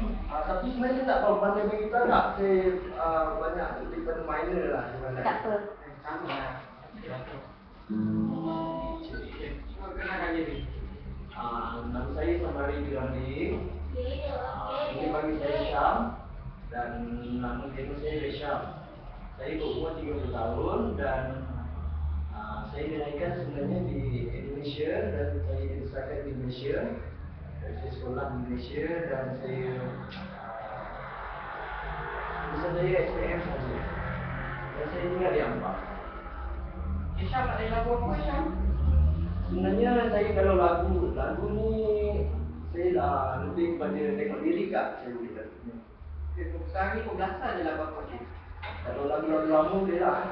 Uh, tapi sebenarnya tak tahu pandai gitar tak? Saya uh, banyak lebih pada minor lah sebenarnya. Tak apa. Sama lah. Kenalkan diri. Nama saya Samari. Uh, ini bagi saya Syam dan nama geng saya Resham. Saya berumur 30 tahun dan uh, saya dilahirkan sebenarnya di Indonesia dan saya dibesarkan di Malaysia. Saya sekolah di Malaysia dan saya Bisa saya SPM saja. Dan saya tinggal di Ampang. Isyam nak nyanyi lagu apa Isyam? Sebenarnya saya kalau lagu, lagu ni saya uh, lebih kepada tengok lirik kat saya boleh lagu ni. Sekarang ni pembelasan je lagu apa cik? Kalau lagu-lagu lama dia lah,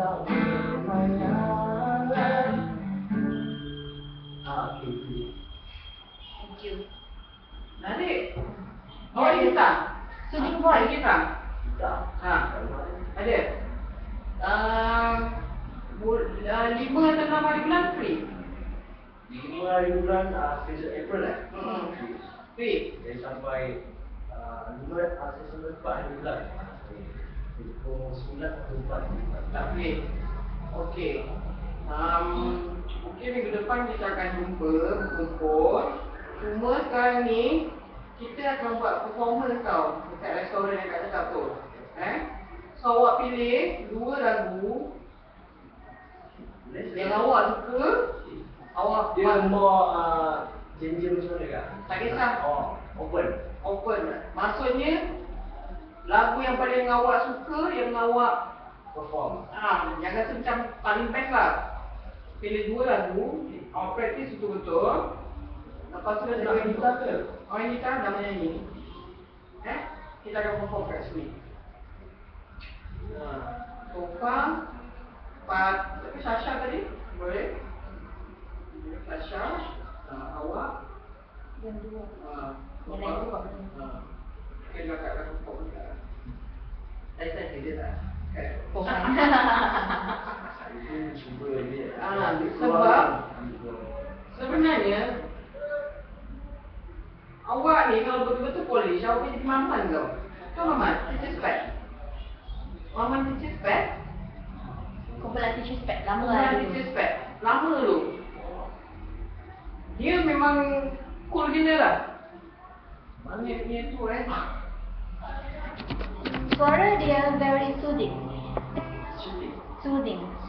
saya cuba. Thank you. Nadik. Oh, ada gitar? Sudi Oh, ada gitar? Tak. Ha. Ada? Uh, bul- uh, lima atau enam hari bulan free? Lima hari bulan uh, special April eh. Hmm. Free? Jadi sampai uh, lima uh, saya sampai empat hari bulan. Pukul sembilan atau empat hari bulan. Tak free? Okey. Um, mungkin minggu depan kita akan jumpa, berkumpul. Cuma sekarang ni, kita akan buat performance tau dekat restoran yang kat cakap tu. Eh? So awak pilih dua lagu yang awak suka, awak Dia more uh, macam mana kak? Tak kisah. Oh, open. open. Maksudnya lagu yang paling awak suka, yang awak Perform. ah, yang rasa macam paling best lah. Pilih dua lagu, awak praktis betul-betul. Lepas tu Nak kita main gitar ke? Orang yang gitar dah menyanyi. Eh? Kita akan perform kat sini. Nah. Pat, tapi Sasha tadi? Boleh? Sasha, uh, awak, Yang dua. uh, Yang lain dua. Uh, kita dah kat perform juga. Saya tak. Ah, Ambil sebab-. Sebenarnya Awak ni kalau betul-betul polish, awak boleh jadi maman tau. Kau maman, teacher spec. Maman teacher spec, Kumpulan teacher spec lama lah teacher dulu. spec. Lama tu. Dia memang cool gila lah. Mana dia punya tu eh. for they are very soothing. Soothing. Soothing.